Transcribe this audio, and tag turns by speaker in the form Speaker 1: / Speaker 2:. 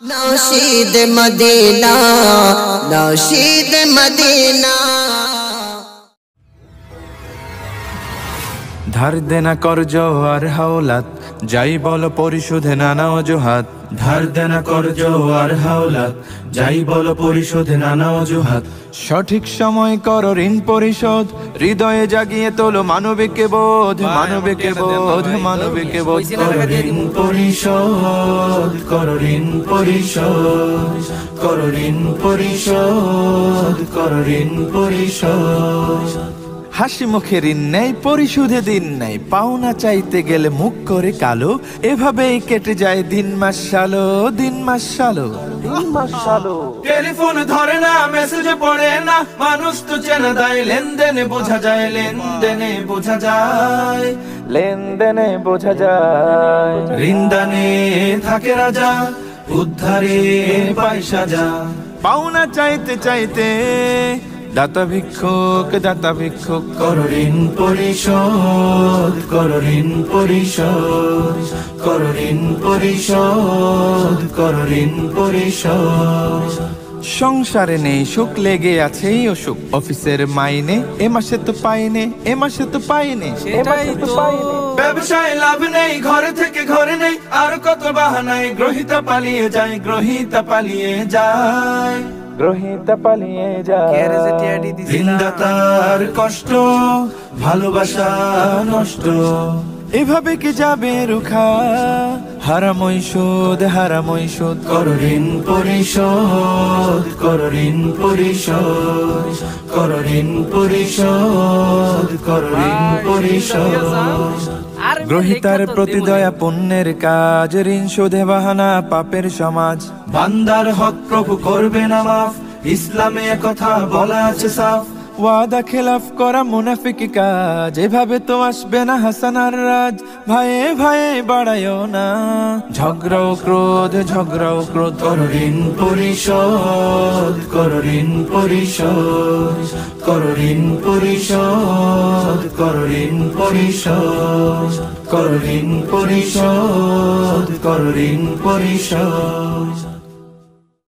Speaker 1: নশীদ Medina নশীদ Medina.
Speaker 2: ধার দেনা কর আর হাওলাত যাই বল পরিশোধে নানা অজুহাত। ধার দেনা করজ আর হাওলাত যাই বল পরিশোধে নানা অজুহাত। সঠিক সময় কর ঋণ পরিশোধ হৃদয়ে জাগিয়ে তোলো মানবিক বোধ মানবিক বোধ মানবিক বোধ কর ঋণ পরিশোধ কর ঋণ পরিশোধ কর ঋণ পরিশোধ কর ঋণ পরিশোধ। হাসি মুখে ঋণ নেই পরিশোধে দিন নেই। পাওনা চাইতে গেলে মুখ করে কালো এভাবেই কেটে যায় দিন মাস সালো দিন মাস সালো। টেলিফোন ধরে না মেসেজ পড়ে না মানুষ তো চেনা দেয়। লেনদেনে বোঝা যায় লেনদেনে বোঝা যায়। লেনদেনে বোঝা যায়। ঋণদানে থাকে রাজা উদ্ধারে পয়সা যা পাওনা চাইতে চাইতে দাতা ভিক্ষুক দাতা ভিক্ষুক। কর ঋণ পরিশোধ কর ঋণ পরিশোধ কর ঋণ পরিশোধ কর ঋণ পরিশোধ। সংসারে নেই সুখ লেগে আছে অসুখ। অফিসের মাইনে এ মাসে তো পাইনে এ মাসে তো পাইনে।
Speaker 3: সেটাই তো।
Speaker 2: ব্যবসায় লাভ নেই ঘরে থেকে ঘরে নেই আর কত বাহানায় গ্রহিতা পালিয়ে যায় গ্রহিতা পালিয়ে যায়। গ্রহিতা পালিয়ে
Speaker 3: টিয়াডি
Speaker 2: কষ্ট ভালোবাসা নষ্ট। এভাবে কি যাবে রুখা? হারাময় শোধ হারাময় শোধ। কর ঋণ পরিশোধ কর ঋণ পরিশোধ কর ঋণ পরিশোধ কর ঋণ পরিশোধ। গ্রহিতার প্রতি দয়া পুণ্যের কাজ ঋণ শোধে বাহানা পাপের সমাজ। বান্দার হক প্রভু করবে না মাফ ইসলামে কথা বলা আছে সাফ। ওয়াদা খেলাফ করা মুনাফিক কাজ এভাবে তো আসবে না হাসানার রাজ। ভাইয়ে ভাইয়ে বাড়ায়ও না। ঝগড়াও ক্রোধ ঝগড়াও ক্রোধ। কর ঋণ পরিশোধ কর ঋণ পরিশোধ কর ঋণ পরিশোধ। কর ঋণ পরিশোধ কর ঋণ পরিশোধ কর ঋণ পরিশোধ।